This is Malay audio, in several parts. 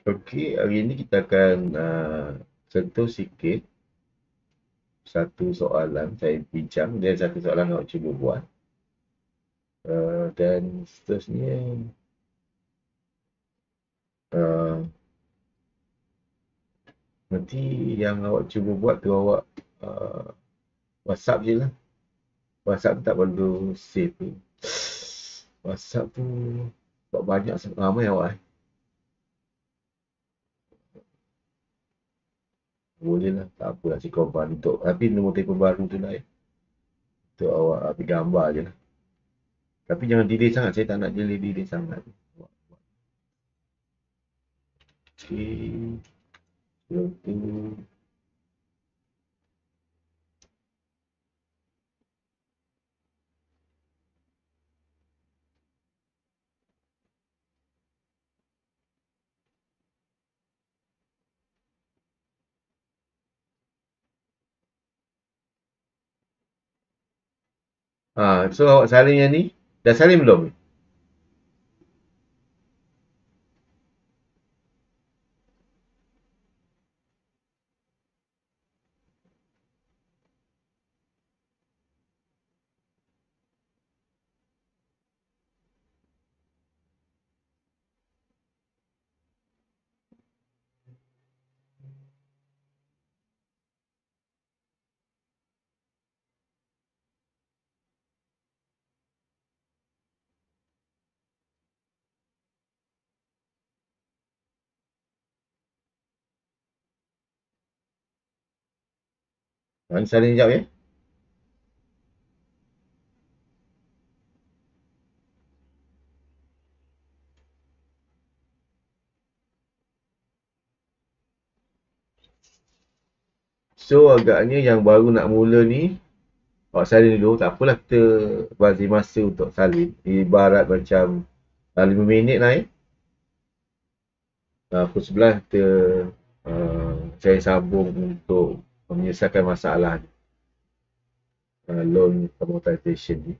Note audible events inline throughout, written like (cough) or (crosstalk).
Okey, hari ini kita akan uh, sentuh sikit satu soalan saya bincang dan satu soalan awak cuba buat. Uh, dan seterusnya uh, nanti yang awak cuba buat tu awak uh, WhatsApp je lah. WhatsApp tak perlu save tu. WhatsApp tu banyak ramai awak eh. Boleh lah tak apa lah si korban untuk tapi nombor telefon baru tu lah eh. untuk awak ambil gambar je lah tapi jangan delay sangat saya tak nak delay delay sangat Okay. Ha, so awak salin yang ni. Dah salin belum? Ha, salin sekejap ya. So agaknya yang baru nak mula ni Awak salin dulu, tak apalah kita bagi masa untuk salin Ibarat macam 5 minit lah eh uh, Pukul 11 kita uh, saya sambung untuk menyelesaikan masalah uh, loan amortization ni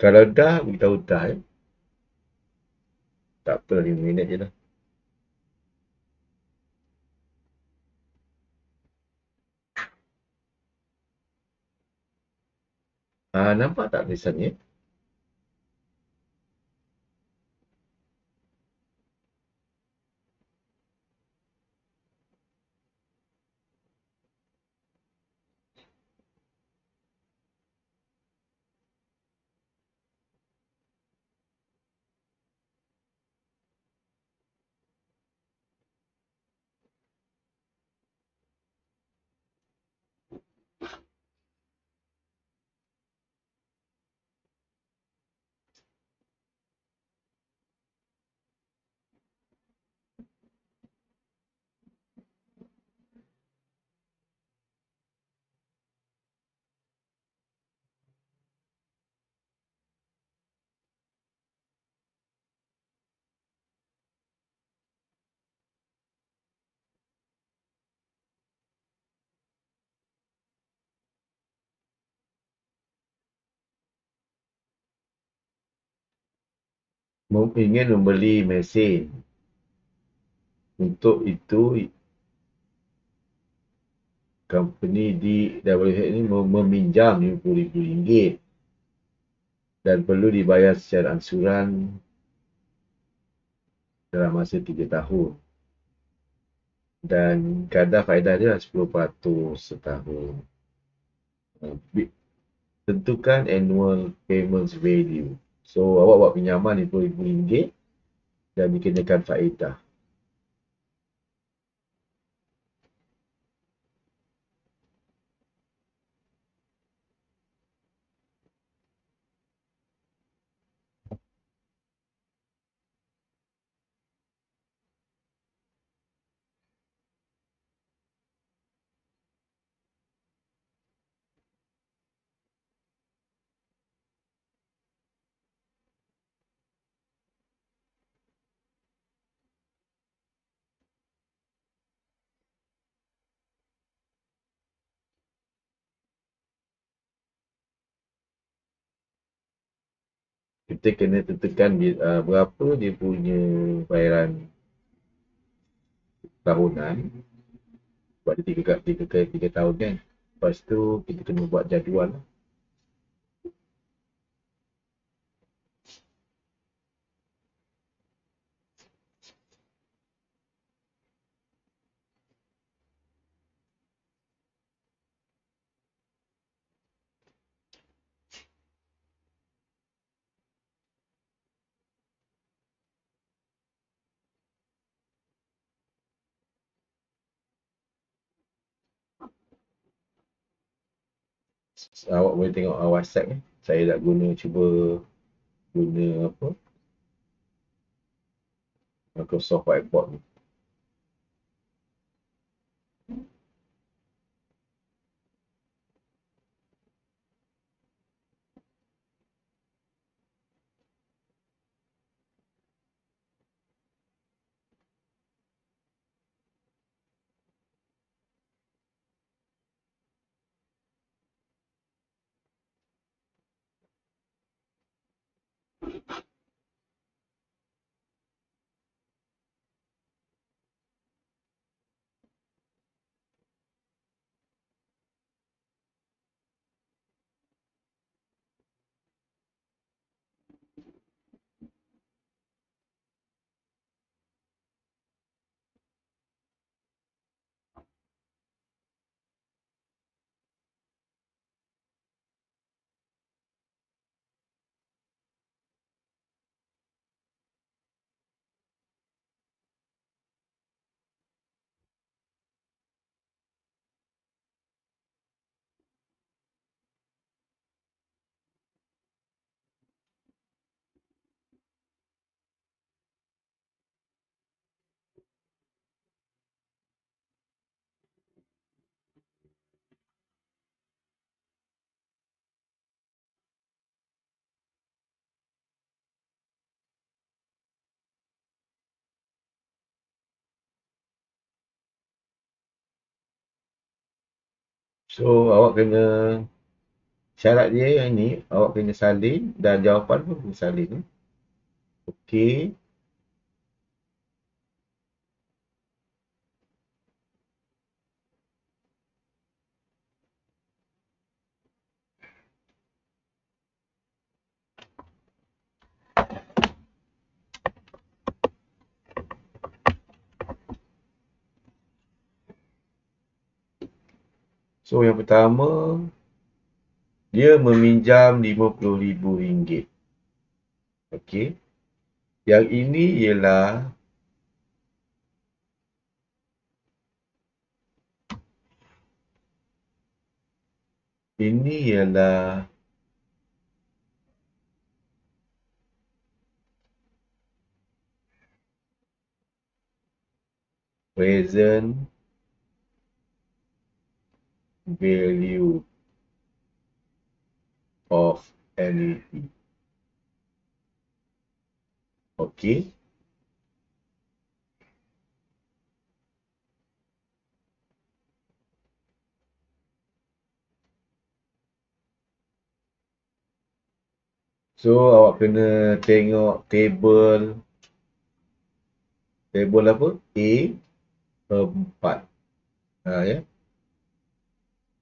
Kalau dah, beritahu dah ya. Tak apa, 5 minit je lah. Ah, nampak tak tulisannya? Ingin membeli mesin. Untuk itu, company di WH ini meminjam RM50,000 dan perlu dibayar secara ansuran dalam masa 3 tahun. Dan kadar faedah dia 10% setahun. Tentukan annual payments value. So awak buat pinjaman RM50,000 dan dikenakan faedah. Kita kena tentukan uh, berapa dia punya bayaran tahunan. Sebab dia tiga, tiga, tiga, tiga tahun kan. Lepas tu kita kena buat jadual lah awak boleh tengok uh, WhatsApp ni. Saya nak guna cuba guna apa? Microsoft Whiteboard ni. So awak kena syarat dia yang ni awak kena salin dan jawapan pun kena salin. Okey. So yang pertama dia meminjam RM50,000. Okey. Yang ini ialah ini ialah present value of annuity. Okay. So awak kena tengok table table apa? A 4. Ha ya.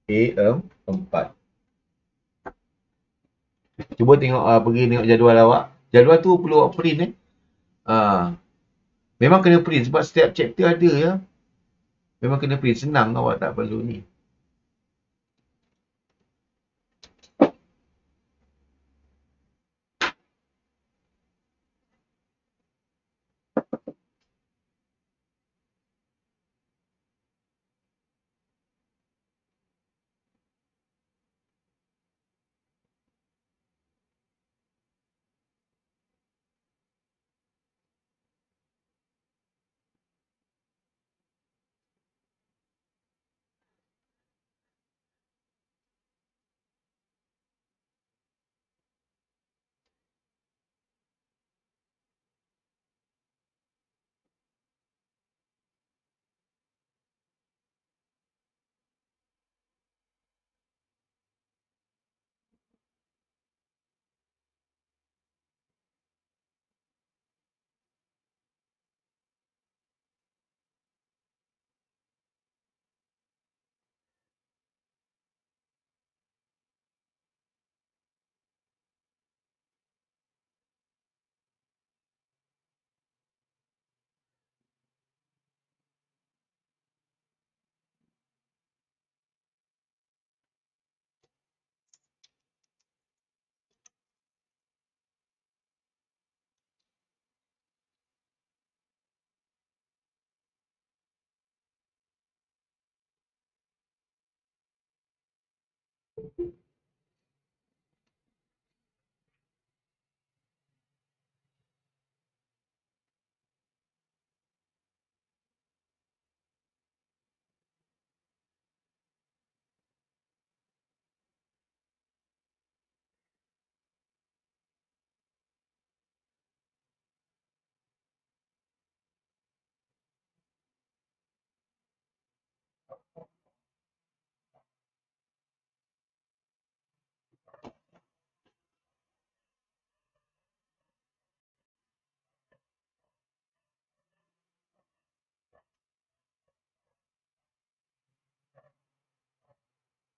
A4. Cuba tengok uh, pergi tengok jadual awak. Jadual tu perlu awak print eh. Uh, memang kena print sebab setiap chapter ada ya. Memang kena print senang awak tak perlu ni.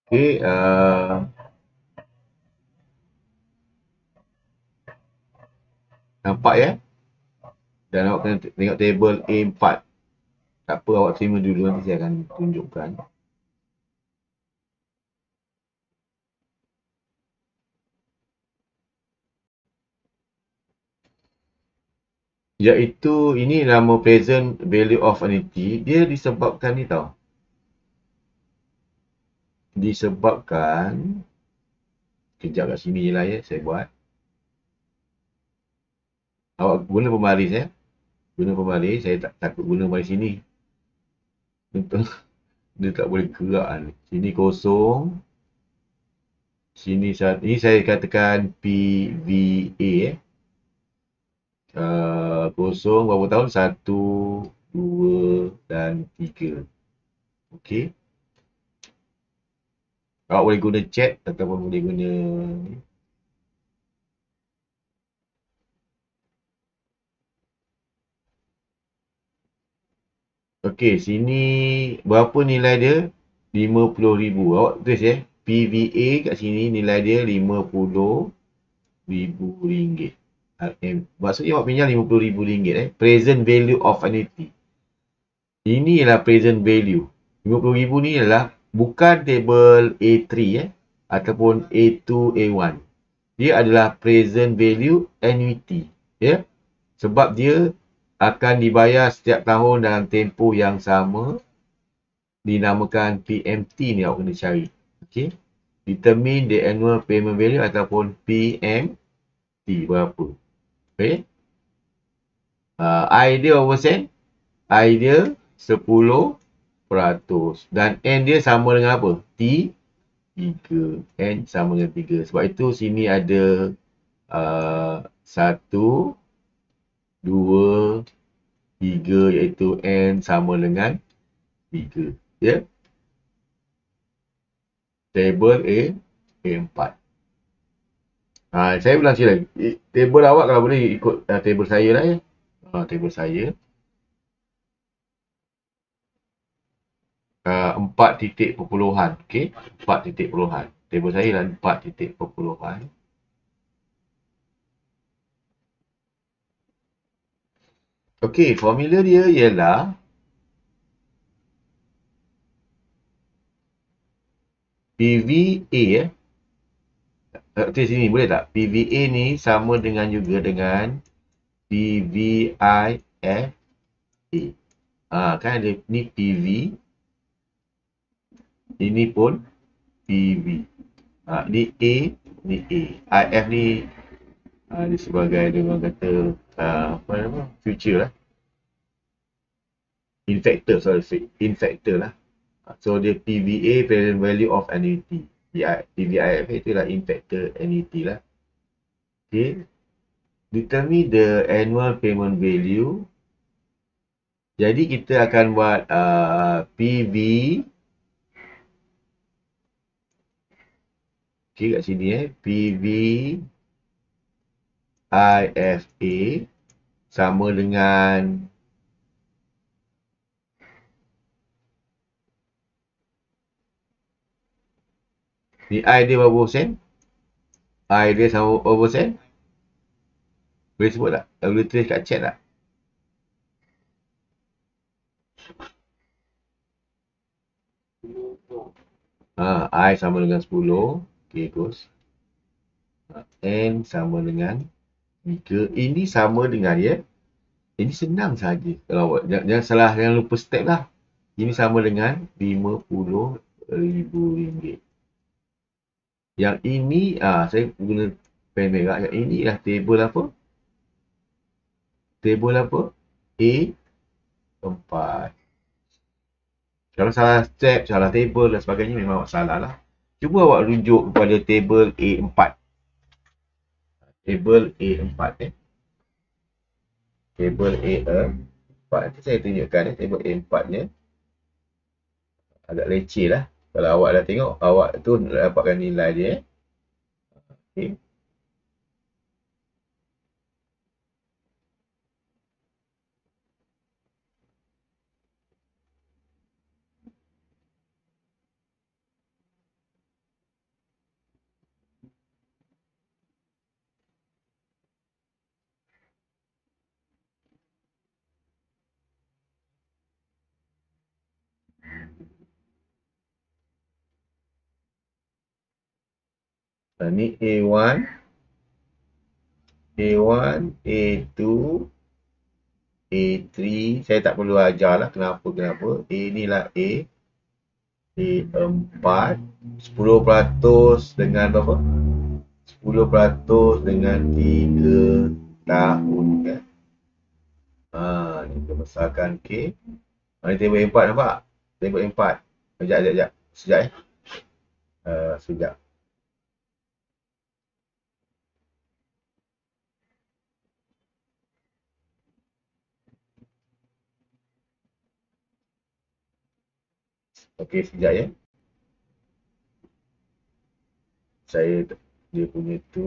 Okey, uh, nampak ya? Dan awak kena tengok table A4. Tak apa, awak terima dulu nanti saya akan tunjukkan. Iaitu ini nama present value of entity. Dia disebabkan ni tau disebabkan kejap kat sini lah ya saya buat awak guna pembaris ya guna pembaris saya tak takut guna pembaris sini (laughs) dia tak boleh gerak kan sini kosong sini saat ini saya katakan PVA eh. Uh, kosong berapa tahun? Satu, dua dan tiga. Okey. Awak boleh guna chat ataupun boleh guna Okey, sini berapa nilai dia? RM50,000. Awak tulis ya. PVA kat sini nilai dia RM50,000. Maksudnya awak pinjam RM50,000 eh. Present value of annuity. Ini ialah present value. RM50,000 ni adalah bukan table A3 eh? Ataupun A2 A1 dia adalah present value annuity ya? Yeah? sebab dia akan dibayar setiap tahun dalam tempoh yang sama dinamakan PMT ni awak kena cari. Okey? Determine the annual payment value ataupun PMT berapa? Okey? Uh, idea over cent? Idea 10 dan N dia sama dengan apa? T 3. N sama dengan 3. Sebab itu sini ada uh, 1, 2, 3 iaitu N sama dengan 3. Ya? Yeah? Table A, A4. Ha, saya sekali lagi. Table awak kalau boleh ikut uh, table saya lah ya. Ha, table saya. Uh, empat titik perpuluhan. Okey, empat titik perpuluhan. Table saya lah empat titik perpuluhan. Okey, formula dia ialah PVA eh. Okey, sini boleh tak? PVA ni sama dengan juga dengan PVIFA. Ah, kan ada ni PV ini pun PV. Ha, ni A, ni A. IF ni ha, dia sebagai dia orang kata uh, apa nama? Future lah. Infactor, sorry. Infactor lah. Ha, so dia PVA, present value of annuity. PVIF itu lah infactor annuity lah. Okay. Determine the annual payment value. Jadi kita akan buat uh, PV Okey kat sini eh PV IFA sama dengan Ni I dia berapa sen? I dia sama berapa sen? Boleh sebut tak? Boleh tulis kat chat tak? Ha, I sama dengan 10 Terus. N sama dengan 3. Ini sama dengan ya. Ini senang saja. Kalau awak jangan, jangan salah, jangan lupa step lah. Ini sama dengan RM50,000. Yang ini, ah saya guna pen merah. Yang ini lah table apa? Table apa? A. 4. Kalau salah step, salah table dan sebagainya memang salah lah. Cuba awak rujuk kepada table A4. Table A4 eh. Table A4. Nanti saya tunjukkan eh, table A4 ni. Agak leceh lah. Kalau awak dah tengok, awak tu dapatkan nilai dia eh. Okay. Ni A1, A1, A2, A3. Saya tak perlu ajar lah kenapa-kenapa. A ni lah A. A4. 10% dengan berapa? 10% dengan 3 tahun kan. Ha, kita besarkan K. Ha, ni table A4 nampak? Table A4. Sekejap, sekejap, sekejap. Sekejap eh. Uh, sekejap. Okey, sekejap ya. Saya dia punya tu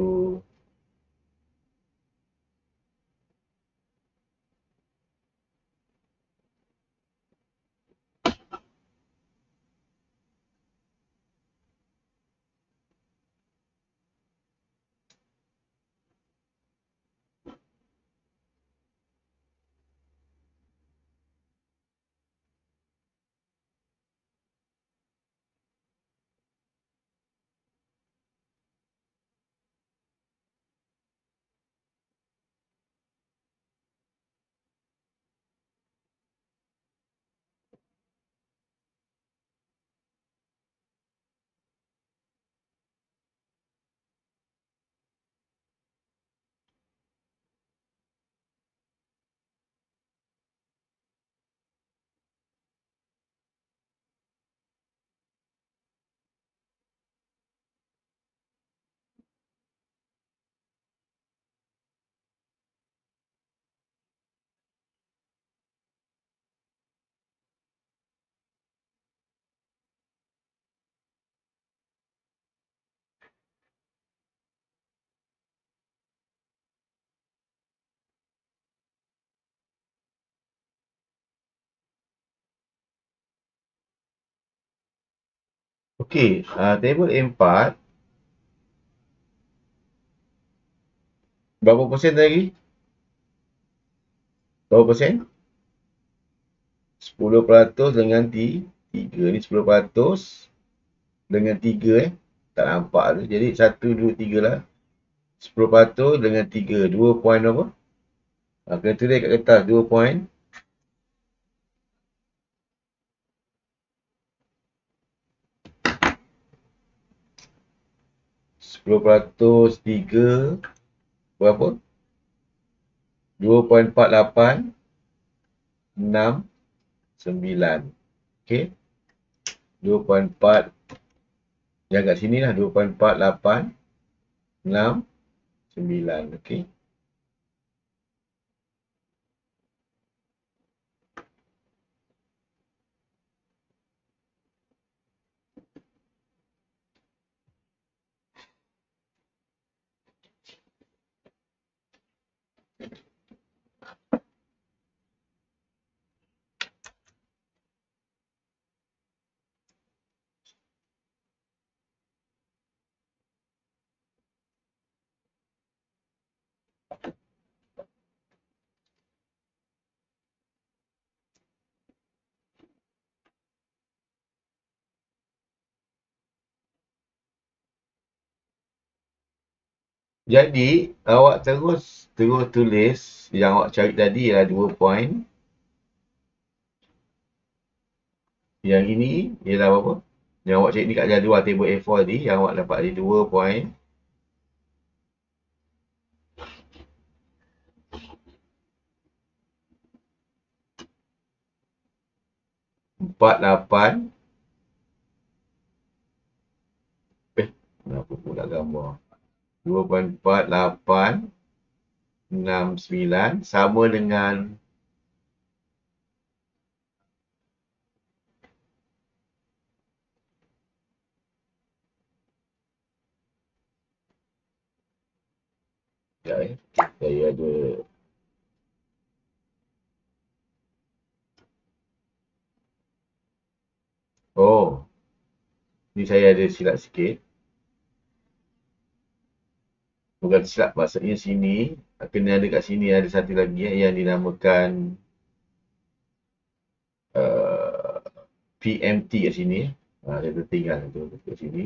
Okey, uh, table A4 berapa persen lagi? Berapa persen? 10% dengan T 3 ni 10% dengan 3 eh. Tak nampak tu. Jadi 1 2 3 lah. 10% dengan 3. 2 point apa? Ha, kena tulis kat kertas 2 point 10% 3 berapa? 2.48 6 9 Okey. 2.4 yang kat sini lah 2.48 6 9 Okey Jadi, awak terus terus tulis yang awak cari tadi ialah dua point. Yang ini ialah apa? Yang awak cari ni kat jadual table A4 tadi, yang awak dapat di dua point. Empat lapan. Eh, kenapa pula gambar? 2.4869 sama dengan Ya, saya ada Oh, ni saya ada silap sikit bukan silap. Maksudnya sini kena ada kat sini. Ada satu lagi eh, yang dinamakan uh, PMT kat sini. Ha, saya tertinggal tu kat sini.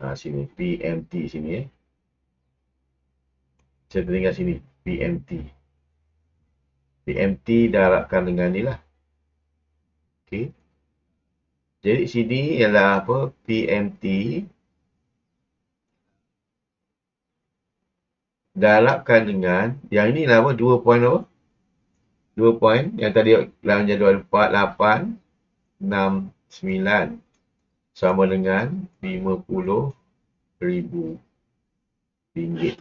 Ha, sini. PMT sini eh. Saya tinggal sini. PMT. PMT darabkan dengan ni lah. Okay. Jadi sini ialah apa? PMT. Darabkan dengan. Yang ni lah apa? 2 point apa? 2 point. Yang tadi dalam jadual 4, 8, 6, 9 sama dengan 50 ribu ringgit.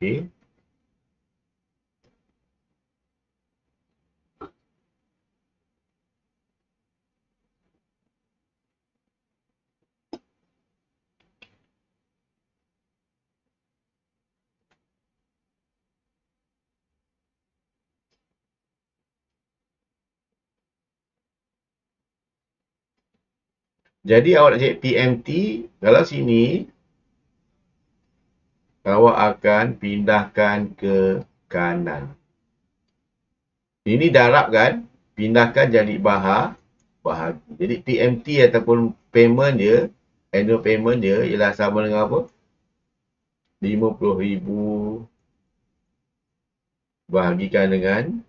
Okey. Jadi awak nak cari PMT, kalau sini awak akan pindahkan ke kanan. Ini darab kan, pindahkan jadi bahag, bahagi. Jadi PMT ataupun payment dia, annual payment dia ialah sama dengan apa? 50,000 bahagikan dengan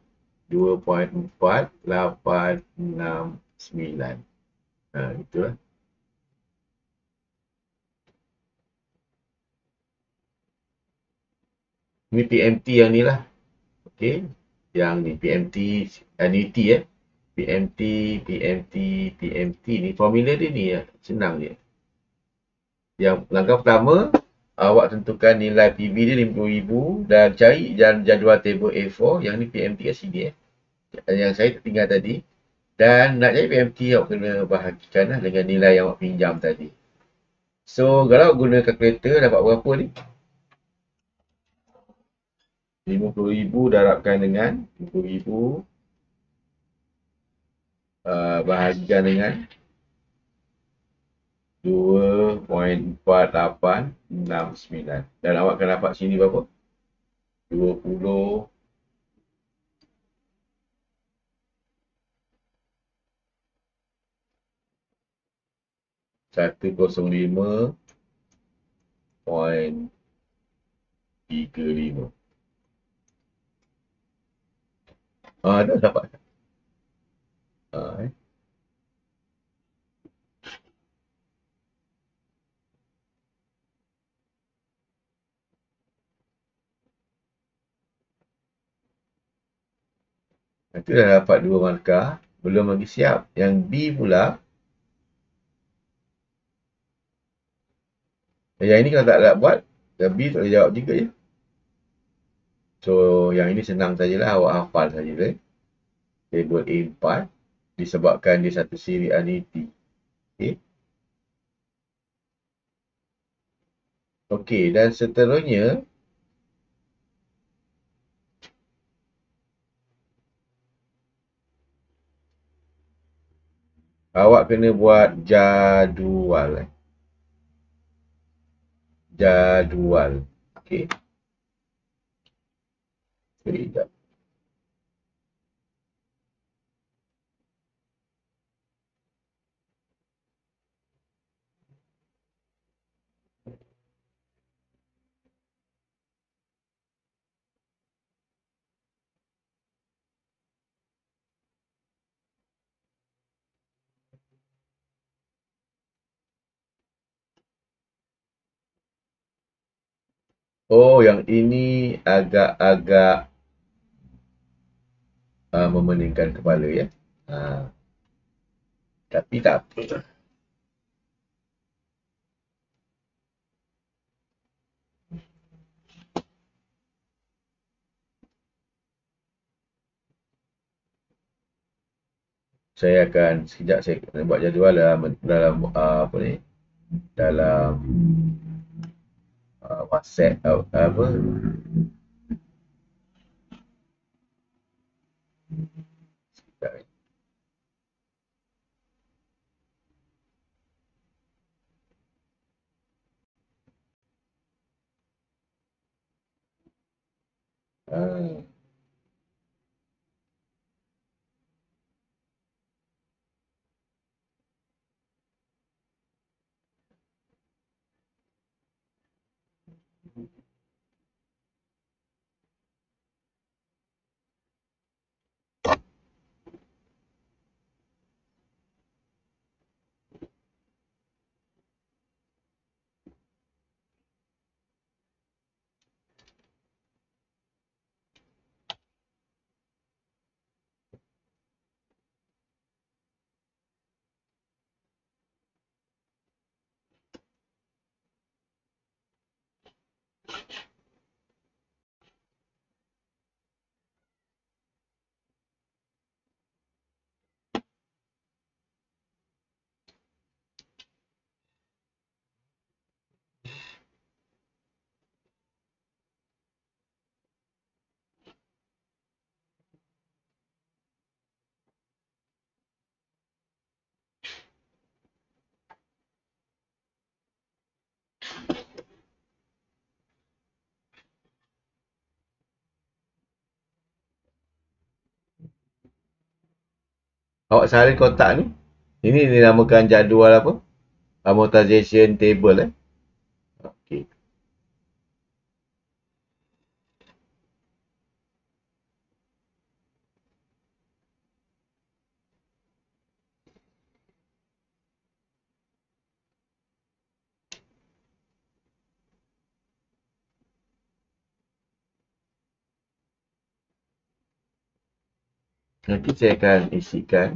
2.4869. Ha, itulah. Ini PMT yang ni lah. Okey. Yang ni PMT annuity eh. PMT, PMT, PMT ni formula dia ni ya. Senang je. Yang langkah pertama, awak tentukan nilai PV dia 50,000 dan cari jadual table A4. Yang ni PMT kat sini eh. Yang saya tinggal tadi. Dan nak cari PMT, awak kena bahagikan lah dengan nilai yang awak pinjam tadi. So, kalau guna kalkulator, dapat berapa ni? 50,000 darabkan dengan 50,000 uh, bahagikan dengan 2.4869 dan awak akan dapat sini berapa? 20 105.35 Ah, dah dapat. Ah, eh. Itu dah dapat dua markah. Belum lagi siap. Yang B pula. Yang ini kalau tak nak buat. Yang B tak boleh jawab juga ya. So yang ini senang sajalah awak hafal saja eh. Table A4 disebabkan dia satu siri aniti. Okey. Okey dan seterusnya awak kena buat jadual eh. Jadual. Okey. Oh, yang ini agak-agak uh, memeningkan kepala ya. Uh, tapi tak apa. Saya akan sekejap saya akan buat jadual dalam dalam uh, apa ni? Dalam uh, WhatsApp uh, apa? Uh, Awak salin kotak ni. Ini dinamakan jadual apa? Amortization table eh. Okey. Nanti saya akan isikan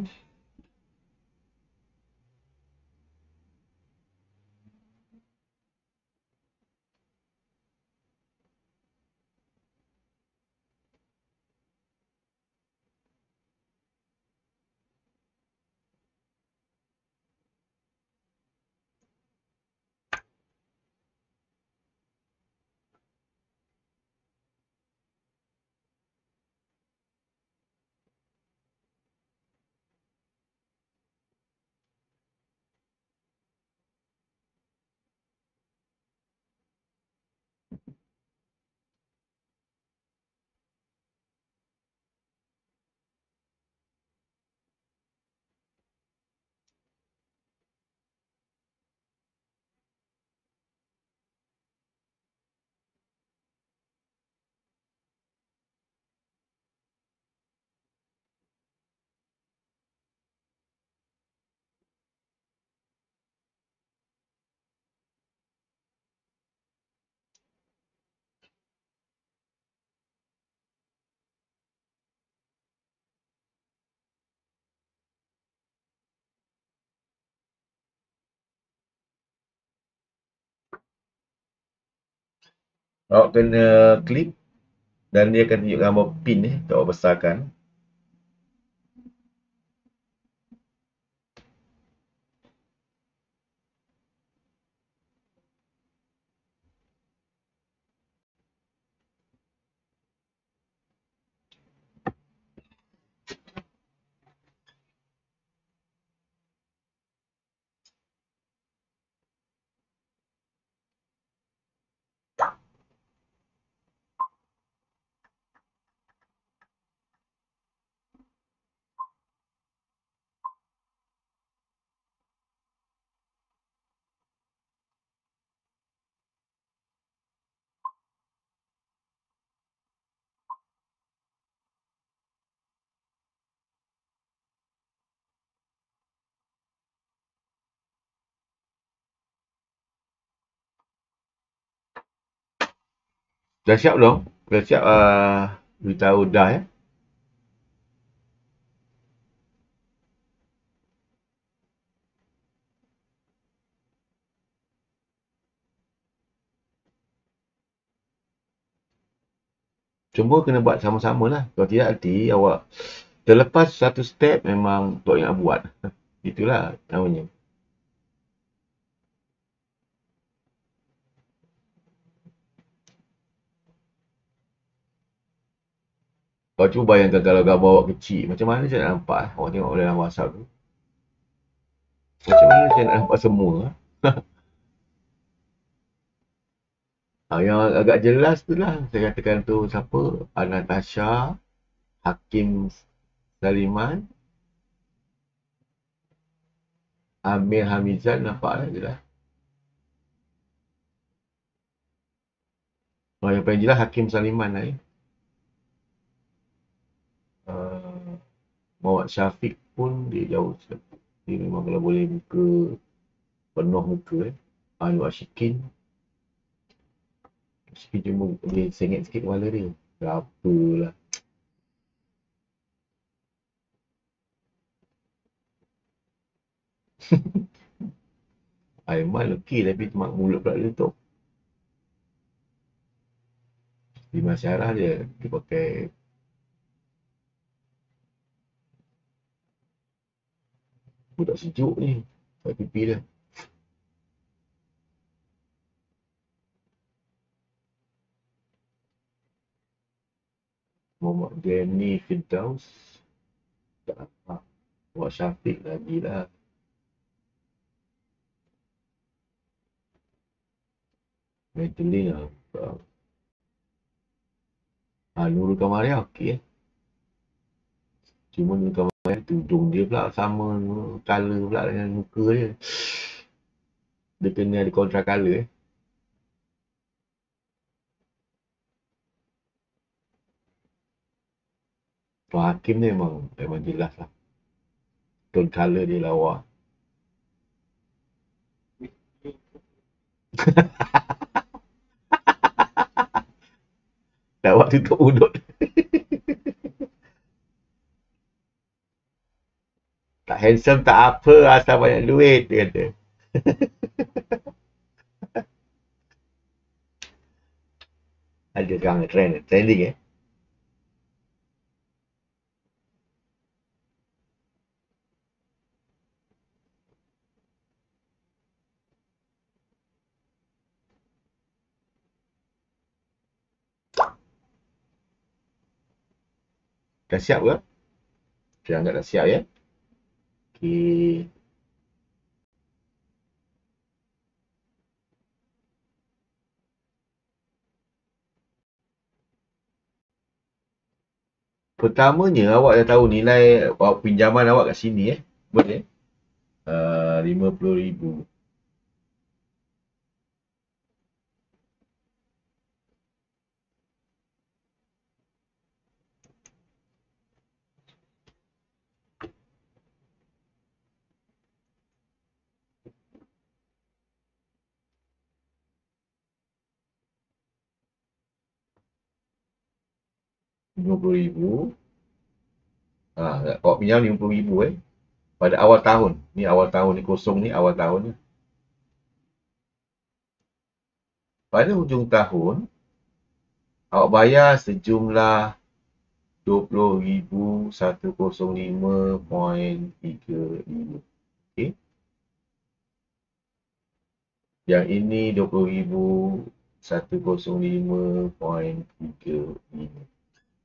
awak kena klik dan dia akan tunjuk gambar pin ni untuk awak besarkan. Dah siap belum? Dah siap uh, beritahu dah ya? Cuma kena buat sama-sama lah. Kalau tidak nanti awak terlepas satu step memang tak ingat buat. Itulah namanya. Kau cuba bayangkan kalau gambar awak kecil, macam mana saya nak nampak? Awak tengok dalam WhatsApp tu. Macam mana saya nak nampak semua? ha, (laughs) yang agak jelas tu lah. Saya katakan tu siapa? Anatasha, Hakim Saliman, Amir Hamizan nampak lah jelas. Oh, yang paling jelas Hakim Saliman lah eh. Muhammad Syafiq pun dia jauh. Dia memang kalau boleh muka penuh muka eh. Anu Ashikin. Ashikin cuma dia sengit sikit kepala dia. Berapa lah. (laughs) Aiman okey tapi cuma mulut pula dia tutup. Di masyarakat dia, dia pakai budak sejuk ni. Kat pipi dia. Muhammad Gani Firdaus. Tak apa. Buat Syafiq lagi lah. Madeline lah Ah, Nurul Kamaria okey eh. Cuma Nurul Kamaria eh. tudung dia pula sama color pula dengan muka dia dia kena ada kontra color eh. Tuan Hakim ni memang, memang jelas lah. Tone color dia lawa. Dah (laughs) buat tutup mulut. (laughs) tak handsome tak apa asal banyak duit dia kata. (laughs) Ada sekarang trend, trending eh. Dah siap ke? Saya anggap dah siap ya. Okey. Pertamanya awak dah tahu nilai pinjaman awak kat sini eh. Boleh? Uh, 50,000. 50,000 ha, awak pinjam 50,000 eh. Pada awal tahun. Ni awal tahun ni kosong ni awal tahun ni. Pada hujung tahun awak bayar sejumlah 20,105.35 okey. Yang ini 20,105.35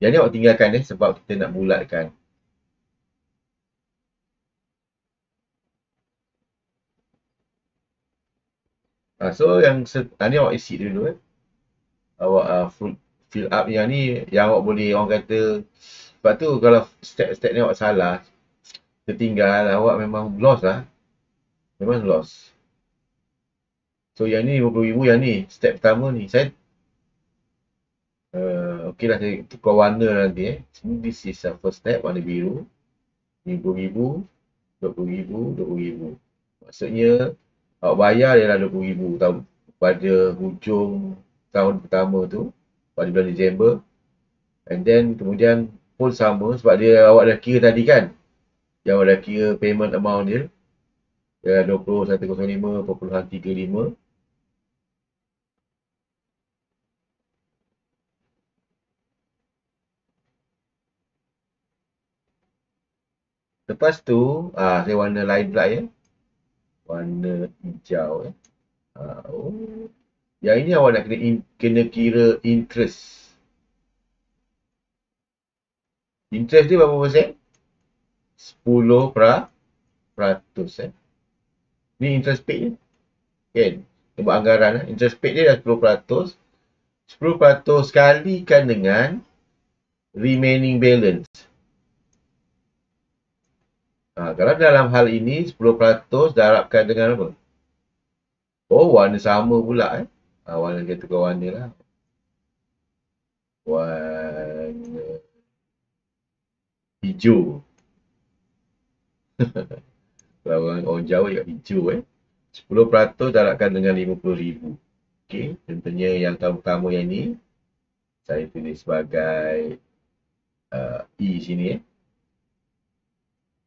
yang ni awak tinggalkan eh sebab kita nak bulatkan. Ha, so yang ha, ni awak isi dulu eh. Awak uh, full, fill up yang ni yang awak boleh orang kata sebab tu kalau step-step ni awak salah tertinggal awak memang lost lah. Memang lost. So yang ni 50,000 yang ni step pertama ni. Saya Uh, okey lah tukar warna nanti eh. This is the first step warna biru. RM20,000, RM20,000, RM20,000. Maksudnya awak bayar ialah RM20,000 tahun pada hujung tahun pertama tu pada bulan Disember. And then kemudian pun sama sebab dia awak dah kira tadi kan. Yang awak dah kira payment amount dia. Dia 2105.35 Lepas tu, ah, saya warna lain pula ya. Warna hijau ya. Ah, oh. Yang ini awak nak kena, in, kena kira interest. Interest dia berapa persen? 10 pra, peratus eh. Ni interest paid ni. Kan? Buat anggaran eh. Interest paid dia dah 10 peratus. 10 peratus kalikan dengan remaining balance. Ha, kalau dalam hal ini 10% darabkan dengan apa? Oh, warna sama pula eh. Ha, warna kita tukar warna lah. Warna hijau. (laughs) kalau orang, orang Jawa ya hijau eh. 10% darabkan dengan 50,000. Okey, tentunya yang tahun pertama yang ni saya tulis sebagai uh, E sini eh.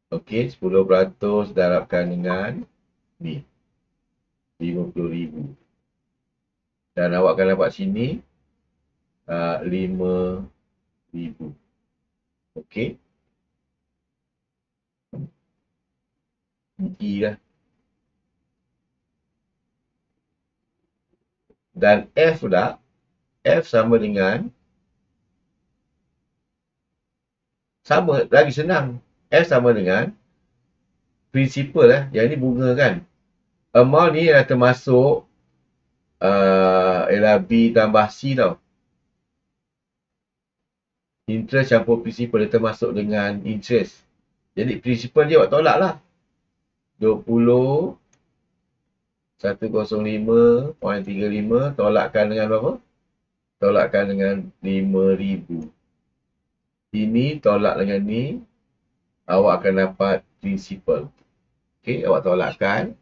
Okey, 10% darabkan dengan ni. 50,000. Dan awak akan dapat sini uh, 5,000. Okey. E lah. Dan F pula. F sama dengan sama lagi senang F sama dengan principal eh. Yang ni bunga kan. Amount ni adalah termasuk uh, ialah B tambah C tau. Interest campur principal dia termasuk dengan interest Jadi prinsipal dia awak tolak lah. 20 105.35 tolakkan dengan berapa? Tolakkan dengan 5000. Ini tolak dengan ni awak akan dapat prinsipal. Okey, awak tolakkan.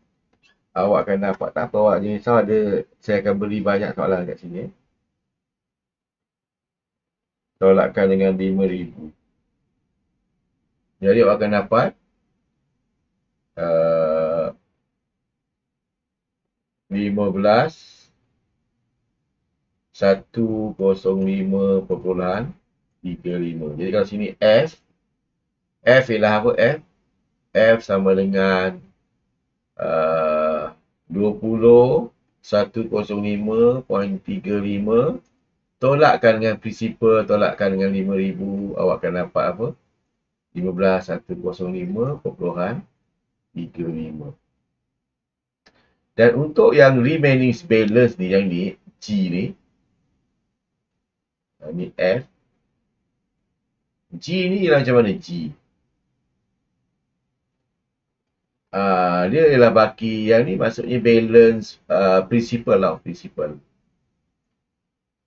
Awak akan dapat tak apa awak jenis ada saya akan beri banyak soalan kat sini. Tolakkan dengan 5000. Jadi awak akan dapat uh, 15 105.35 Jadi kalau sini F F ialah apa F? F sama dengan uh, 20 105.35 Tolakkan dengan prinsipal Tolakkan dengan 5000 Awak akan dapat apa? 15 105.35 dan untuk yang remaining balance ni, yang ni, G ni. Ni F. G ni ialah macam mana G? Uh, dia ialah baki yang ni maksudnya balance uh, principal lah. Principal.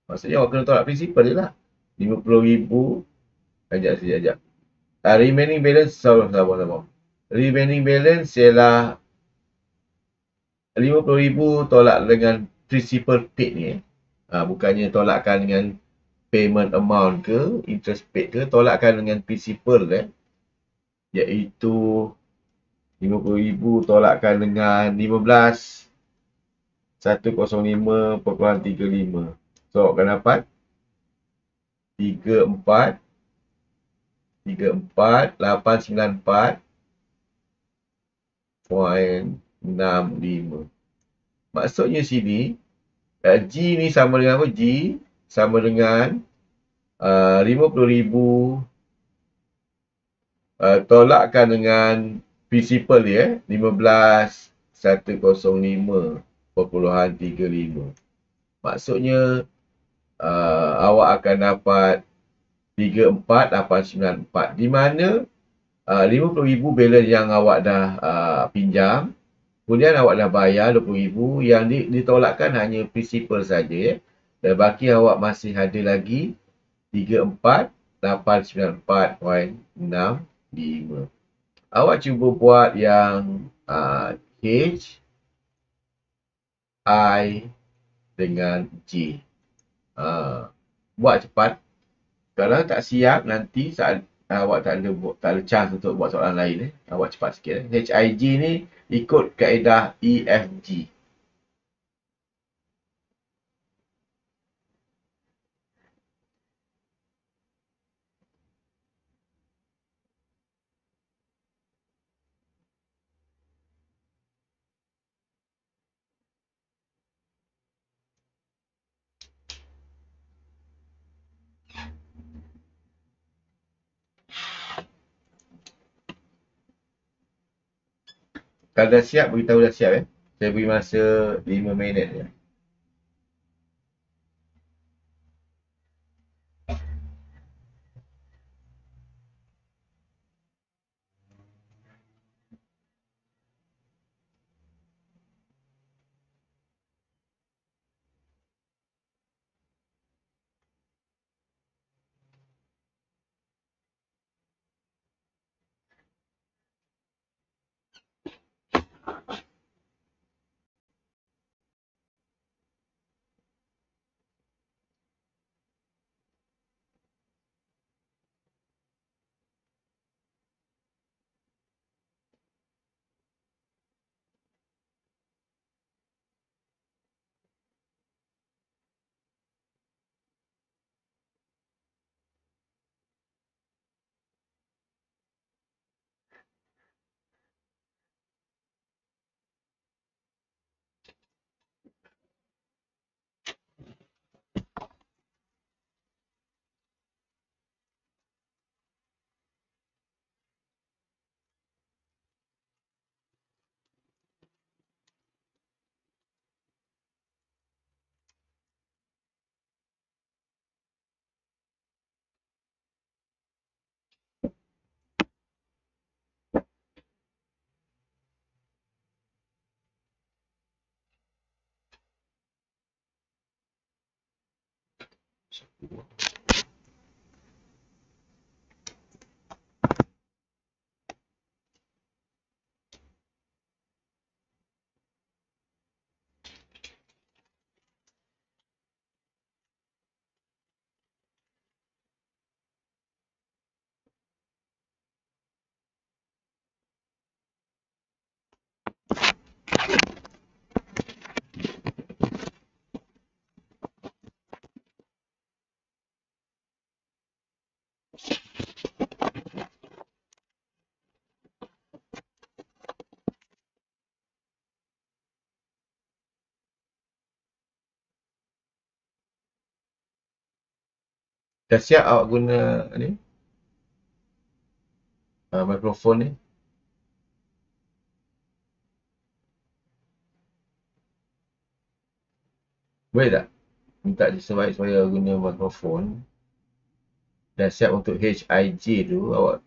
Maksudnya awak kena tolak principal je lah. RM50,000. Sekejap, sekejap, sekejap. Uh, remaining balance, sabar, sabar, sabar. Remaining balance ialah RM50,000 tolak dengan principal paid ni eh. Ha, bukannya tolakkan dengan payment amount ke, interest paid ke, tolakkan dengan principal eh. Iaitu RM50,000 tolakkan dengan 15 105.35 So akan dapat 34 34 894 point 65. Maksudnya sini, uh, G ni sama dengan apa? G sama dengan uh, 50,000 uh, tolakkan dengan principal dia, 15 105.35. Maksudnya, uh, awak akan dapat 34,894. Di mana uh, 50,000 balance yang awak dah uh, pinjam, Kemudian awak dah bayar RM20,000 yang ditolakkan hanya prinsipal saja. Ya. Dan baki awak masih ada lagi 34,894.65. Awak cuba buat yang uh, H, I dengan J. Uh, buat cepat. Kalau tak siap nanti saat awak tak ada tak ada chance untuk buat soalan lain eh. Awak cepat sikit eh. HIG ni ikut kaedah EFG. Kalau dah siap, beritahu dah siap eh. Saya beri masa 5 minit je. you Dah siap awak guna ni? Uh, mikrofon ni? Boleh tak? Minta sebaik supaya guna mikrofon. Dah siap untuk HIJ tu, awak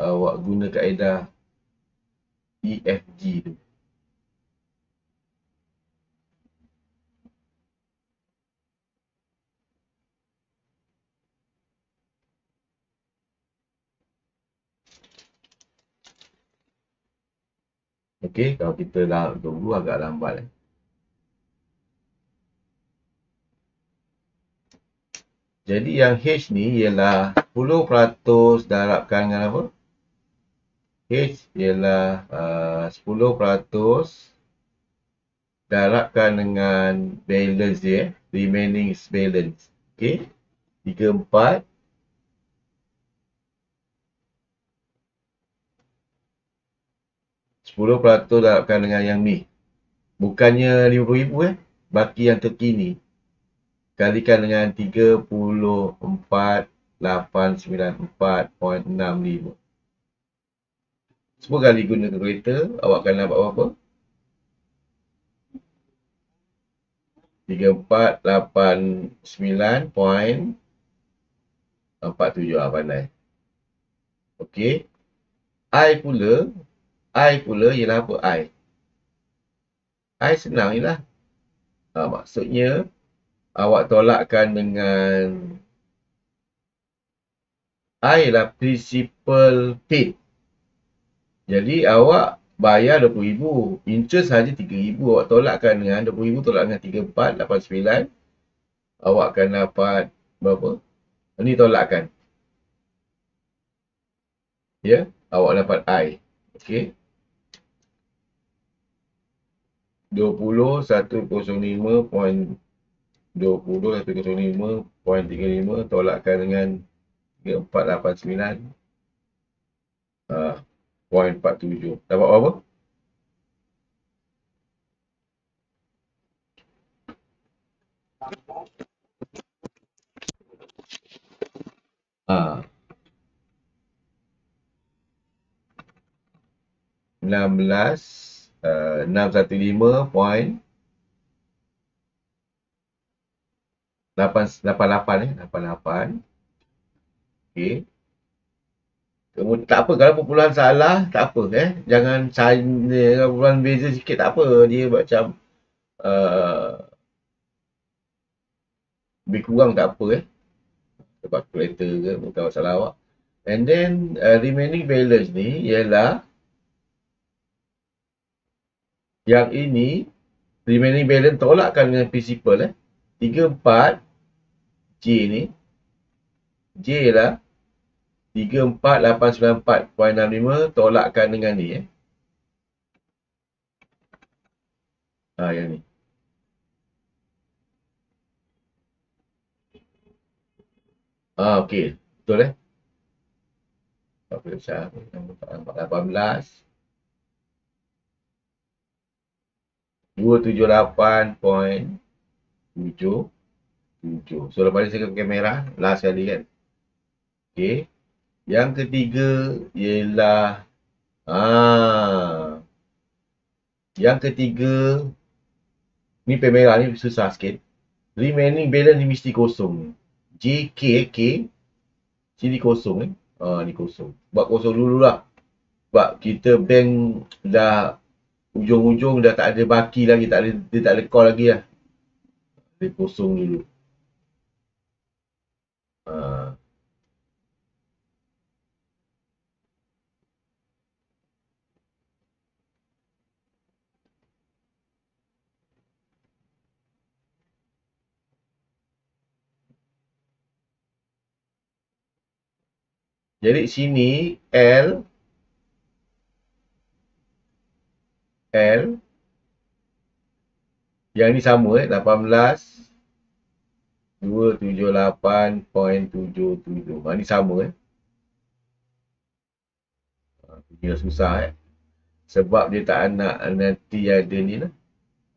awak guna kaedah EFG tu. Okey, kalau kita dah tunggu agak lambat eh. Jadi yang H ni ialah 10% darabkan dengan apa? H ialah uh, 10% darabkan dengan balance dia, remaining is balance. Okey. 34 10% darabkan dengan yang ni. Bukannya RM50,000 eh. Baki yang terkini. Kalikan dengan 34,894.65. Semua kali guna kalkulator, awak akan dapat berapa? 3489.47 ah pandai. Okey. I pula I pula ialah apa I? I senang je lah. Ha, maksudnya, awak tolakkan dengan I ialah principal paid. Jadi, awak bayar RM20,000. Interest saja RM3,000. Awak tolakkan dengan RM20,000 tolak dengan 3489. Awak akan dapat berapa? Ini tolakkan. Ya, awak dapat I. Okey. 20.105.35 tolakkan dengan 3489.47 uh, dapat berapa? Ah. Okey. Kemudian tak apa kalau perpuluhan salah, tak apa eh. Jangan saya perpuluhan beza sikit tak apa. Dia macam uh, lebih kurang tak apa eh. Sebab kereta ke, bukan masalah awak. And then uh, remaining balance ni ialah yang ini remaining balance tolakkan dengan principal eh 34 J ni J lah 34894.65 tolakkan dengan ni eh ha yang ni Ah, okey. Betul eh? Apa? Nombor 18. 278.77 So lepas ni saya pakai merah. Last sekali kan. Okay. Yang ketiga Ialah ah, Yang ketiga Ni pen merah ni susah sikit. Remaining balance ni mesti kosong. J, K, Sini kosong ni. Ah, Ni kosong. Buat kosong dulu lah. Sebab kita bank dah Ujung-ujung dah tak ada baki lagi, tak ada, dia tak ada call lagi lah. Dia kosong dulu. Ha. Jadi sini L L yang ni sama eh 18 278.77. Ha ni sama eh. Ha dia susah eh. Sebab dia tak nak nanti ada ni lah.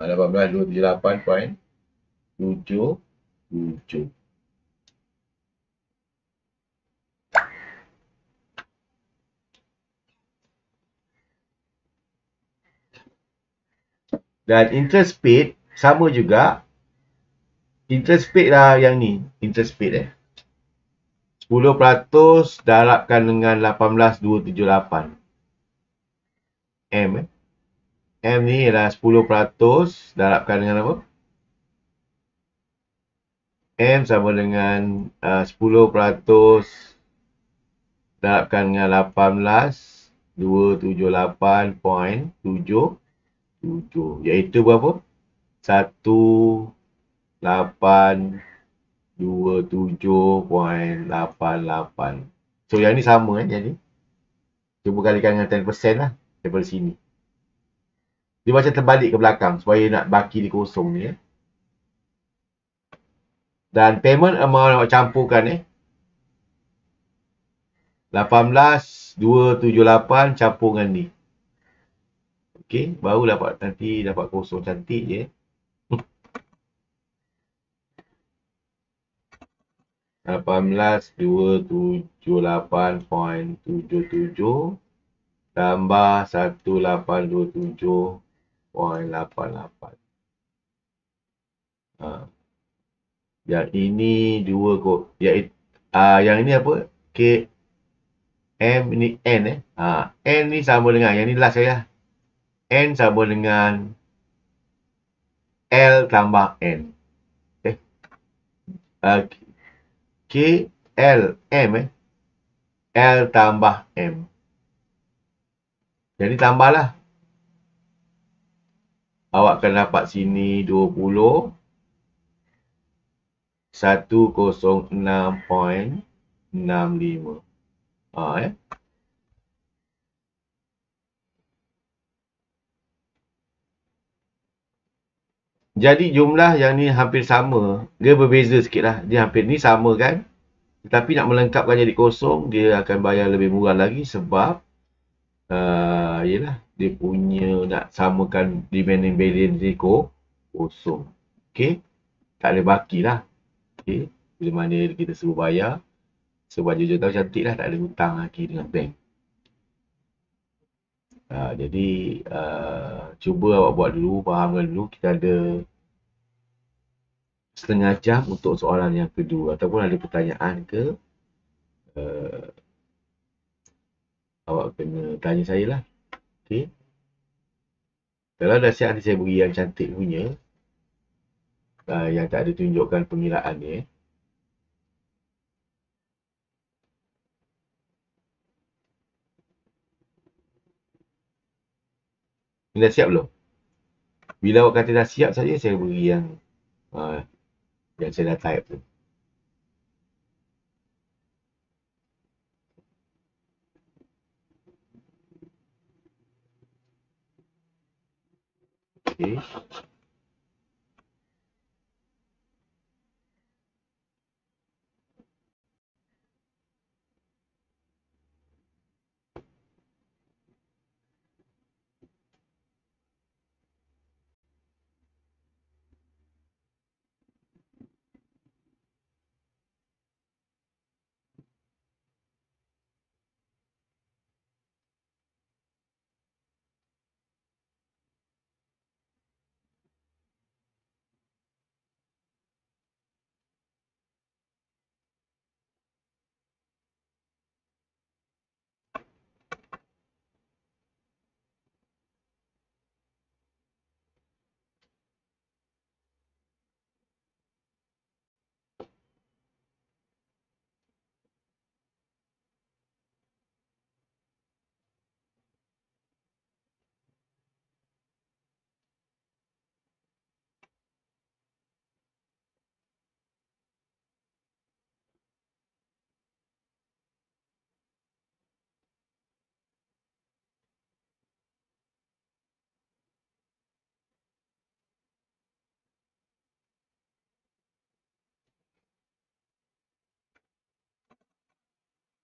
18 278.77. Dan interest paid sama juga. Interest paid lah yang ni. Interest paid eh. 10% darabkan dengan 18278. M eh. M ni ialah 10% darabkan dengan apa? M sama dengan uh, 10% darabkan dengan 18 278.7 tujuh. Iaitu berapa? Satu, lapan, dua, tujuh, poin, lapan, lapan. So, yang ni sama yang ni. Cuba kalikan dengan 10% lah daripada sini. Dia macam terbalik ke belakang supaya nak baki di kosong ni. Eh. Dan payment amount nak campurkan eh. 18, 278 campur dengan ni. Okey, baru dapat nanti dapat kosong cantik je. Tujuh tujuh tambah satu lapan dua tujuh point lapan lapan. Ha. Yang ini dua kok. Yang, uh, yang ini apa? K M ni N eh. Ha. N ni sama dengan yang ni last saya. N sama dengan L tambah N. Okay. Uh, K, L, M eh. L tambah M. Jadi tambahlah. Awak akan dapat sini 20. 106.65. Ah, eh. Jadi jumlah yang ni hampir sama. Dia berbeza sikit lah. Dia hampir ni sama kan. Tetapi nak melengkapkan jadi kosong, dia akan bayar lebih murah lagi sebab uh, yelah, dia punya nak samakan demanding balance ni kosong. Okay. Tak ada baki lah. Okay. Bila mana kita suruh bayar. Sebab jujur tahu cantik lah. Tak ada hutang lagi dengan bank. Uh, jadi uh, cuba awak buat dulu, fahamkan dulu kita ada setengah jam untuk soalan yang kedua ataupun ada pertanyaan ke uh, awak kena tanya saya lah. Okay. Kalau dah siap nanti saya beri yang cantik punya uh, yang tak ada tunjukkan pengiraan ni eh. Ini dah siap belum? Bila awak kata dah siap saja, saya beri yang uh, yang saya dah type tu. Okay.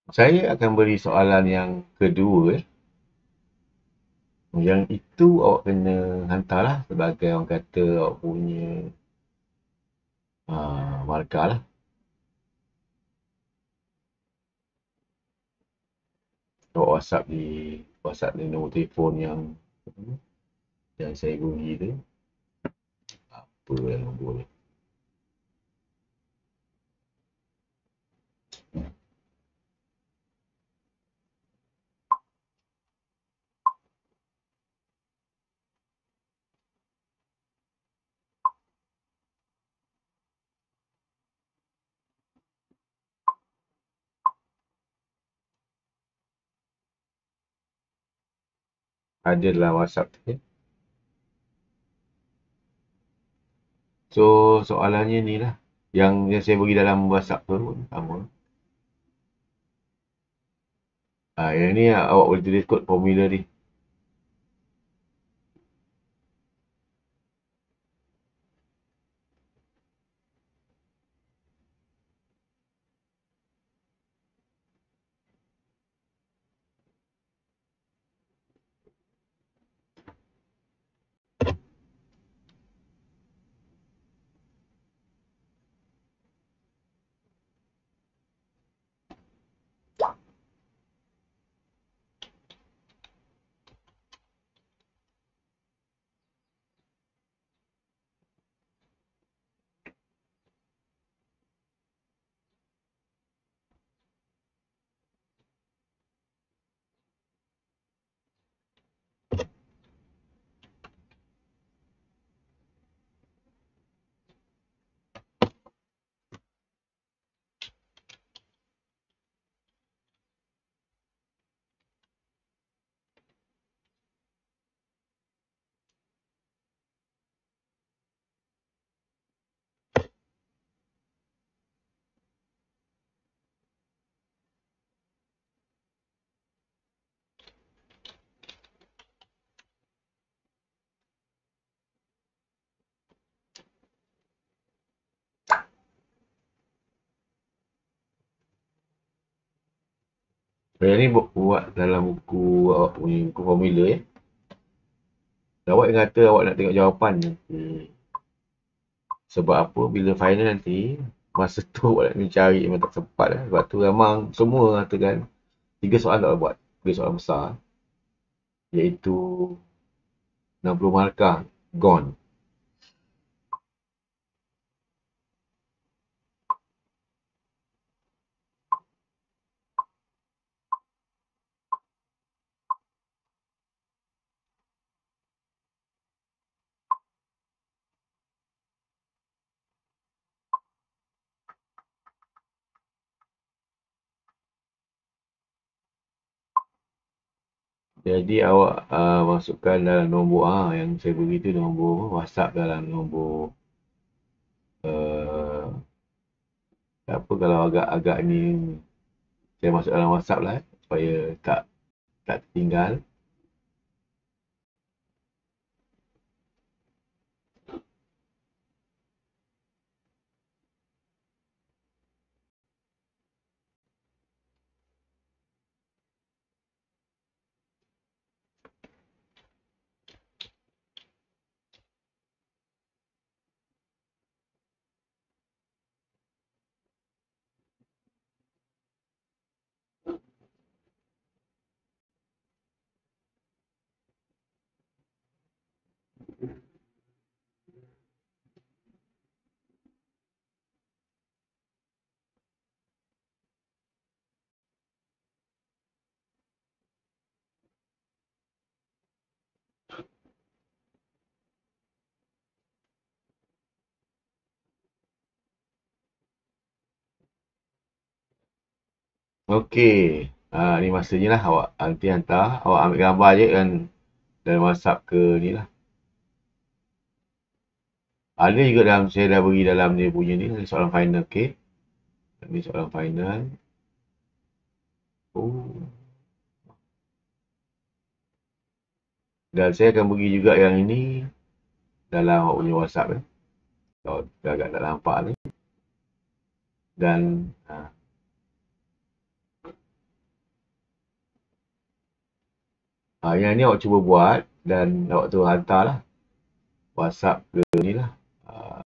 Saya akan beri soalan yang kedua. Eh. Yang itu awak kena hantarlah sebagai orang kata awak punya uh, markah lah. Awak WhatsApp di WhatsApp di nombor telefon yang yang saya beri tu. Apa yang nombor ni? Ada dalam WhatsApp tu ya. So soalannya ni lah. Yang, yang saya bagi dalam WhatsApp tu pun sama. Ha, yang ni awak boleh tulis kod formula ni. Saya ni buat dalam buku awak punya buku formula ya. Awak yang kata awak nak tengok jawapan nanti. Sebab apa bila final nanti masa tu (laughs) awak nak mencari memang tak sempat lah. Sebab tu memang semua katakan tiga soalan tak buat. Tiga soalan besar. Iaitu 60 markah gone. Jadi awak uh, masukkan dalam nombor ah yang saya beri tu nombor WhatsApp dalam nombor uh, apa kalau agak-agak ni saya masuk dalam WhatsApp lah eh, supaya tak tak tertinggal. Okey. Ha, ni masanya lah awak nanti hantar. Awak ambil gambar je kan dalam WhatsApp ke ni lah. Ada juga dalam saya dah beri dalam dia punya ni soalan final okey. Ini soalan final. Oh. Dan saya akan bagi juga yang ini dalam awak punya WhatsApp eh. Kalau agak tak nampak ni. Dan ha, Ha, yang ni awak cuba buat dan awak tu hantarlah WhatsApp ke ni lah. Ha.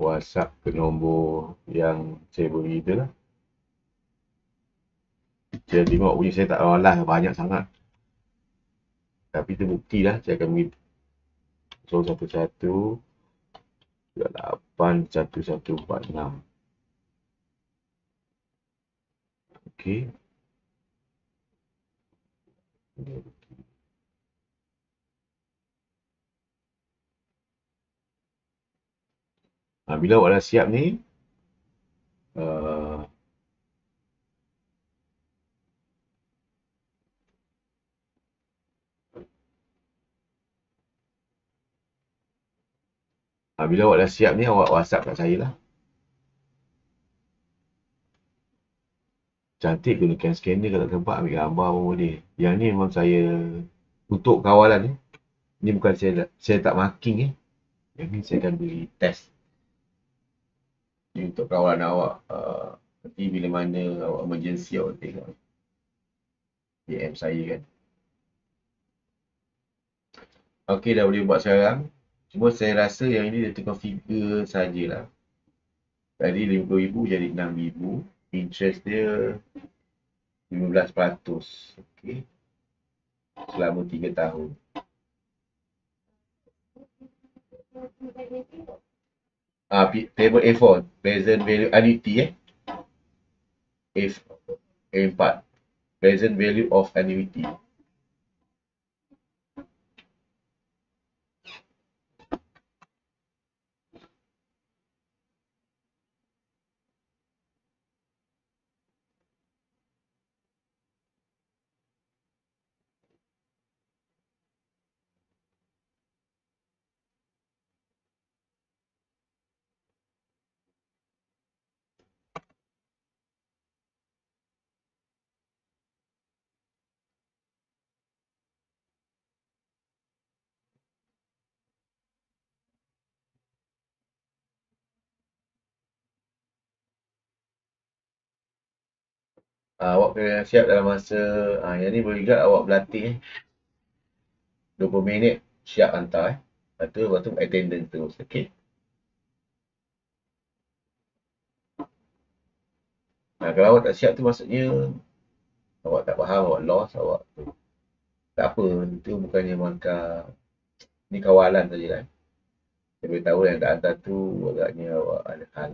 WhatsApp ke nombor yang saya beri tu lah. Saya tengok punya saya tak lawas banyak sangat. Tapi itu bukti lah saya akan beri 011 8 1146 Okey. Ha, bila awak dah siap ni, uh, ha, bila awak dah siap ni, awak WhatsApp kat saya lah. cantik gunakan scanner kalau tempat ambil gambar pun boleh. Yang ni memang saya untuk kawalan ni. Ni bukan saya saya tak marking eh. Yang ni saya akan beri test. Ni untuk kawalan awak uh, nanti bila mana awak emergency awak tengok. DM saya kan. Okey dah boleh buat sekarang. Cuma saya rasa yang ini dia tukar figure sajalah. Tadi RM50,000 jadi RM6,000 interest dia 15% okey selama 3 tahun ah table A4 present value annuity eh A4 A4 present value of annuity uh, awak kena siap dalam masa uh, yang ni boleh juga awak berlatih eh. 20 minit siap hantar eh. Lepas tu, lepas tu attendance terus. Okay. Nah, kalau awak tak siap tu maksudnya awak tak faham, awak lost, awak tu. Tak apa, itu bukannya maka ni kawalan saja kan. Saya boleh tahu yang tak hantar tu agaknya awak ada hal.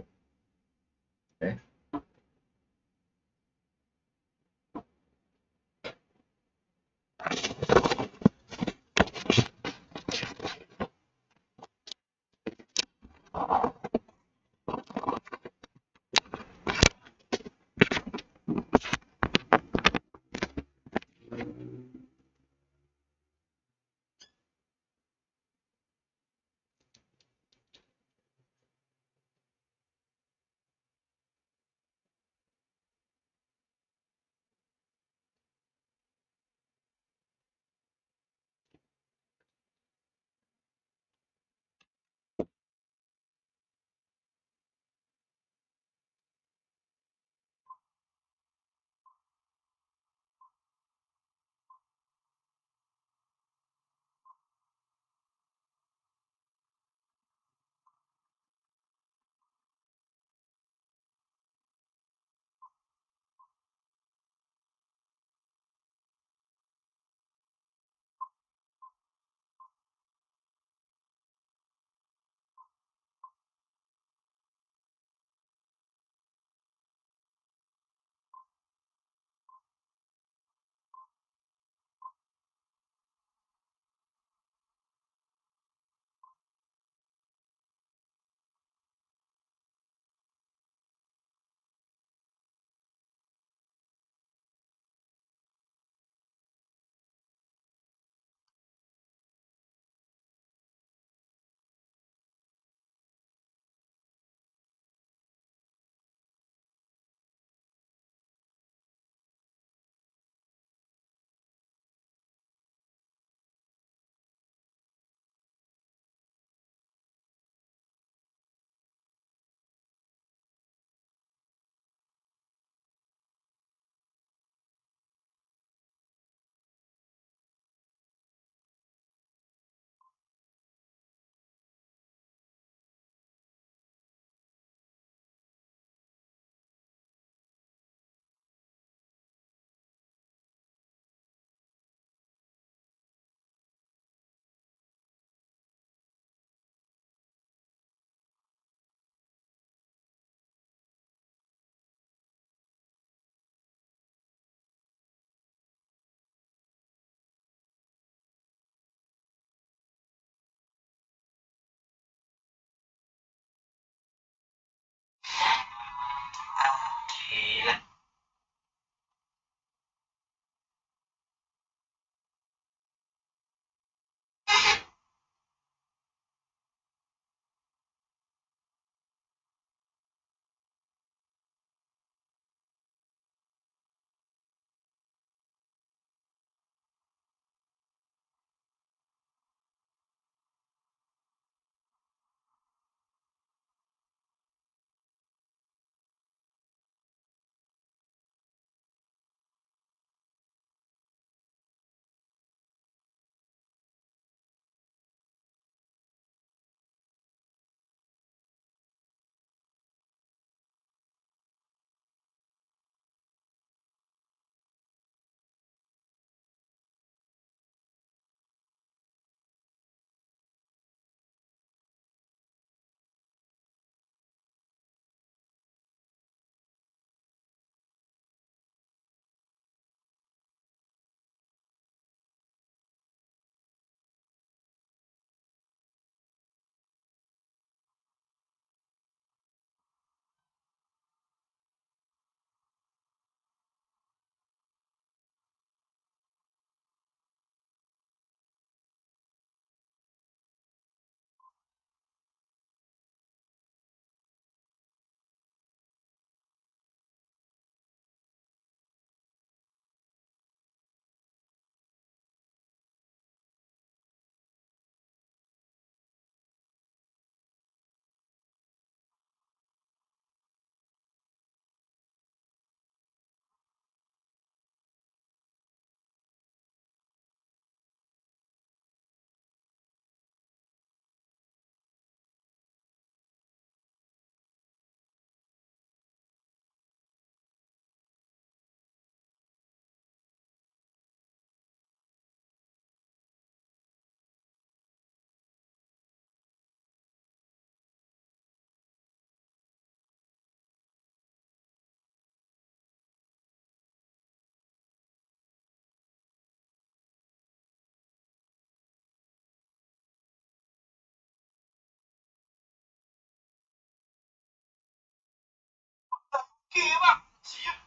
Okey bang. Siap.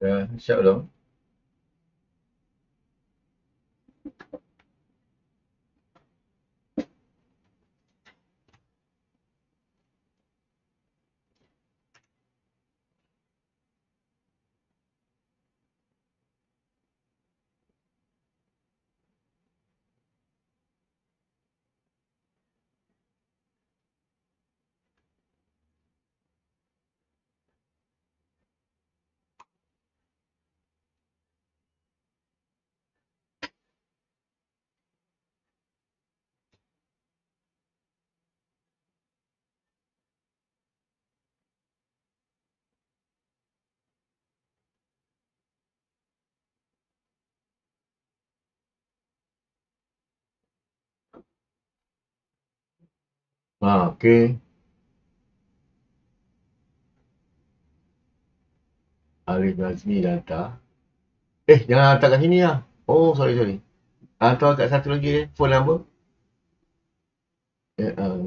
Dah siap belum? Ha, okey. Alif Nazmi data. Eh, jangan hantar kat sini lah. Oh, sorry, sorry. Hantar kat satu lagi eh. Phone number. Eh, uh,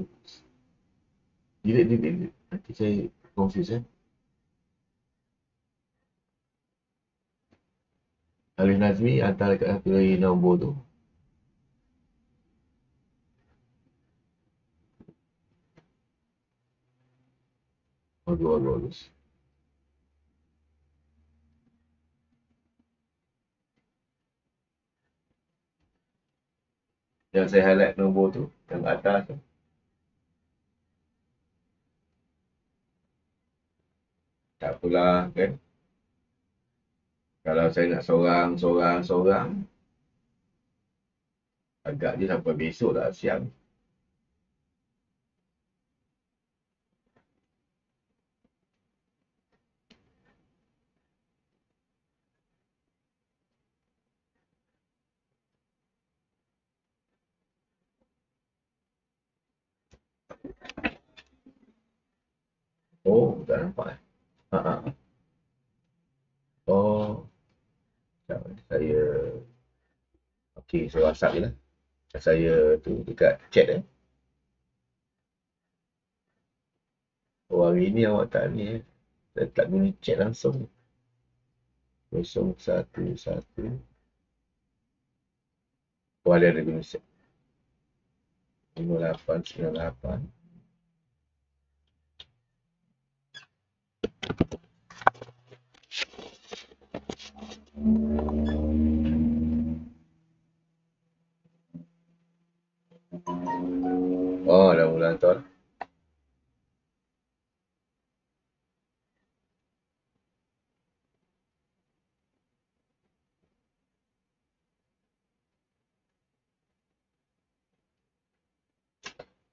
delete, delete, delete. Nanti saya confuse eh. Alif Nazmi hantar kat satu lagi nombor tu. Bagus, bagus, bagus. Yang saya highlight nombor tu, yang atas tu. Tak apalah kan. Kalau saya nak seorang, seorang, seorang. Agak je sampai besok lah siang. Oh, tak nampak eh. Ha, ha. Oh. Sekejap, saya Okey, saya WhatsApp je lah. Saya tu dekat chat eh. Oh, hari ni awak tak ni eh. Saya tak guna chat langsung. 011 Oh, ada ada guna chat. 5898 Oh, dah mula hantar.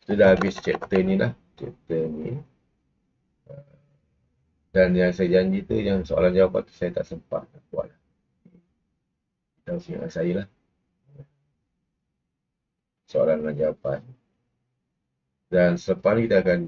Kita dah habis chapter ni lah. Chapter ni. Dan yang saya janji tu, yang soalan jawapan tu saya tak sempat nak buat. Kita ingat saya lah. Dan jawapan. Dan selepas ni kita akan